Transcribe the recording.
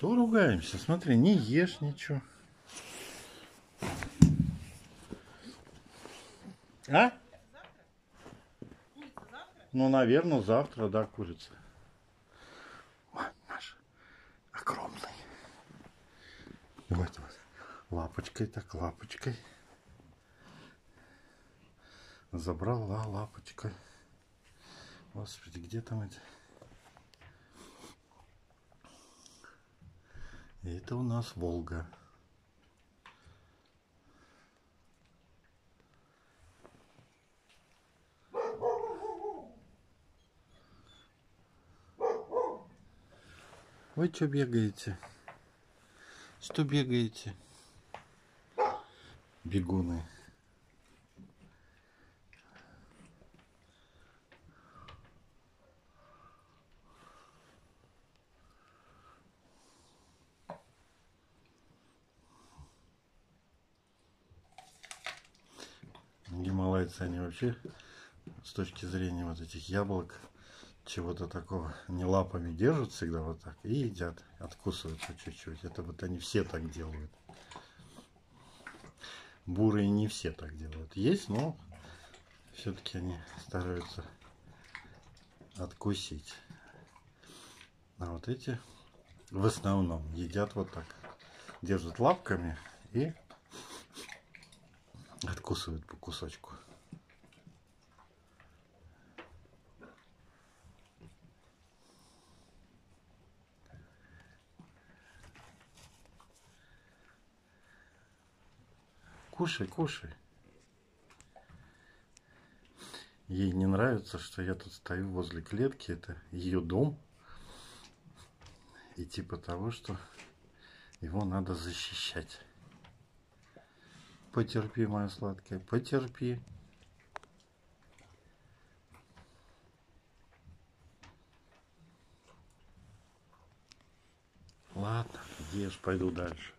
Что ругаемся? Смотри, не ешь ничего. А? Ну, наверное, завтра, да, курица. Вот наш огромный. Вот, вот. Лапочкой так, лапочкой. Забрала лапочкой. Господи, где там эти? Это у нас Волга. Вы что бегаете? Что бегаете? Бегуны. Гималайцы, они вообще с точки зрения вот этих яблок чего-то такого не лапами держат всегда вот так и едят, откусываются чуть-чуть. Это вот они все так делают. Бурые не все так делают. Есть, но все-таки они стараются откусить. А вот эти в основном едят вот так. Держат лапками и откусывают по кусочку. Кушай, кушай. Ей не нравится, что я тут стою возле клетки. Это ее дом. И типа того, что его надо защищать. Потерпи, моя сладкая, потерпи. Ладно, ешь, пойду дальше.